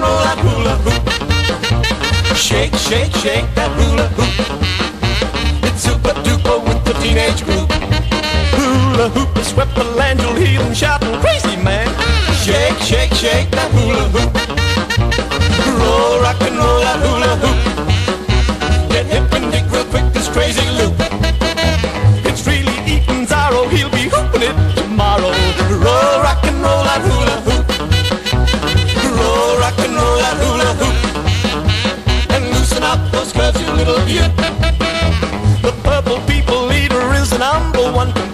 roll that hula hoop. Shake, shake, shake that hula hoop. It's super duper with the teenage group. Hula hoop is swept the land, you'll heal and shout crazy man. Shake, shake, shake that hula hoop. those curves, little you. The purple people eater is an number one.